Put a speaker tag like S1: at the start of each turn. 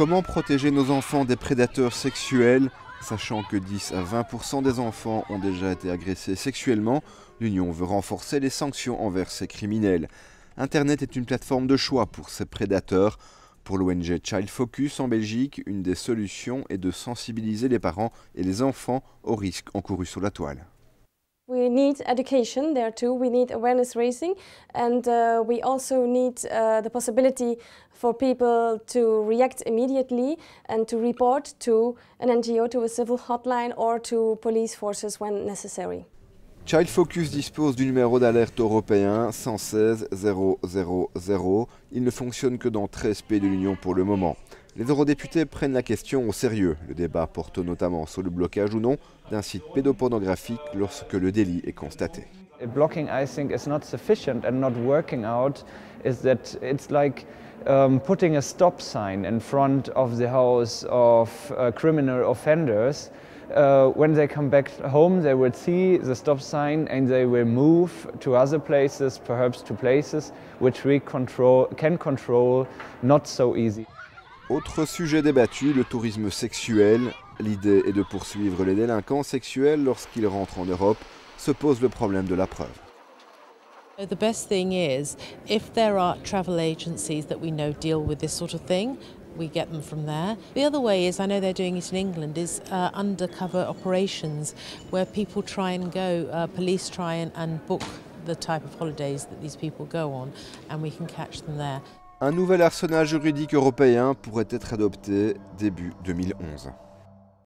S1: Comment protéger nos enfants des prédateurs sexuels Sachant que 10 à 20% des enfants ont déjà été agressés sexuellement, l'Union veut renforcer les sanctions envers ces criminels. Internet est une plateforme de choix pour ces prédateurs. Pour l'ONG Child Focus en Belgique, une des solutions est de sensibiliser les parents et les enfants aux risques encourus sur la toile.
S2: We need education there too. We need awareness raising, and uh, we also need uh, the possibility for people to react immediately and to report to an NGO, to a civil hotline, or to police forces when necessary.
S1: Child Focus dispose du numéro d'alerte européen 116 000. Il ne fonctionne que dans 13 pays de l'Union pour le moment. Les eurodéputés prennent la question au sérieux. Le débat porte notamment sur le blocage ou non d'un site pédopornographique lorsque le délit est constaté.
S3: Blocking, I think, is not sufficient and not working out is that it's like um, putting a stop sign in front of the house of uh, criminal offenders. Uh, when they come back home, they will see the stop sign and they will move to other places, perhaps to places which we control, can control not so easy.
S1: Autre sujet débattu, le tourisme sexuel. L'idée est de poursuivre les délinquants sexuels lorsqu'ils rentrent en Europe. Se pose le problème de la preuve.
S4: The best thing is if there are travel agencies that we know deal with this sort of thing, we get them from there. The other way is, I know they're doing it in England, is uh, undercover operations where people try and go, uh, police try and, and book the type of holidays that these people go on, and we can catch them there.
S1: Un nouvel arsenal juridique européen pourrait être adopté début 2011.